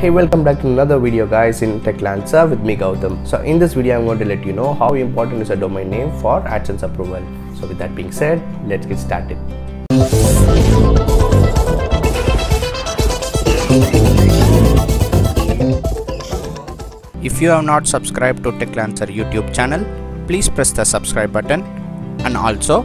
Hey welcome back to another video guys in TechLancer with me Ghautham. So in this video I'm going to let you know how important is a domain name for AdSense approval. So with that being said, let's get started. If you have not subscribed to TechLancer YouTube channel, please press the subscribe button and also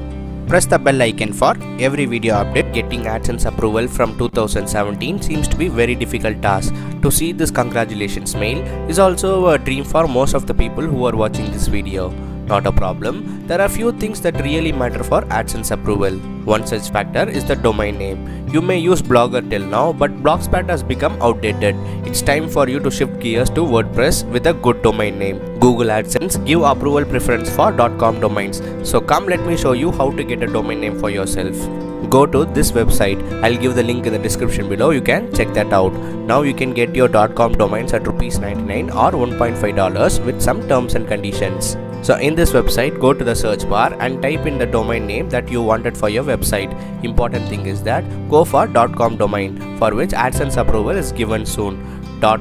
press the bell icon for every video update. Getting AdSense approval from 2017 seems to be very difficult task. To see this congratulations mail is also a dream for most of the people who are watching this video. Not a problem. There are few things that really matter for AdSense approval. One such factor is the domain name. You may use Blogger till now, but Blogspot has become outdated. It's time for you to shift gears to WordPress with a good domain name. Google AdSense give approval preference for .com domains. So come let me show you how to get a domain name for yourself. Go to this website. I'll give the link in the description below. You can check that out. Now you can get your .com domains at rupees 99 or 1.5 dollars with some terms and conditions. So in this website, go to the search bar and type in the domain name that you wanted for your website. Important thing is that go for .com domain for which AdSense approval is given soon.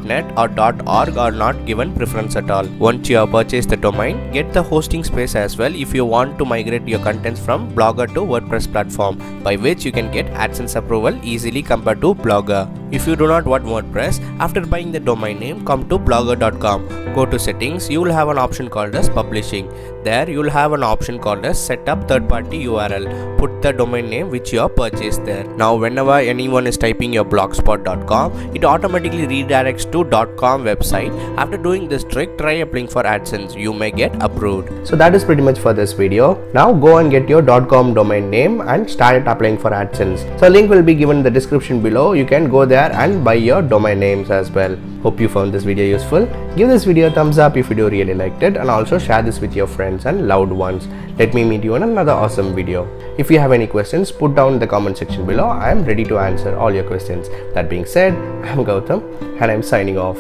.net or .org are not given preference at all. Once you have purchased the domain, get the hosting space as well if you want to migrate your contents from Blogger to WordPress platform, by which you can get AdSense approval easily compared to Blogger. If you do not want WordPress, after buying the domain name, come to blogger.com. Go to settings, you will have an option called as publishing. There you will have an option called as set up third party URL. Put the domain name which you have purchased there. Now whenever anyone is typing your blogspot.com, it automatically redirects to .com website. After doing this trick, try applying for AdSense. You may get approved. So that is pretty much for this video. Now go and get your .com domain name and start applying for AdSense. So link will be given in the description below. You can go there and buy your domain names as well. Hope you found this video useful. Give this video a thumbs up if you do really liked it and also share this with your friends and loved ones. Let me meet you in another awesome video. If you have any questions, put down in the comment section below. I am ready to answer all your questions. That being said, I am Ghautham and I am signing off.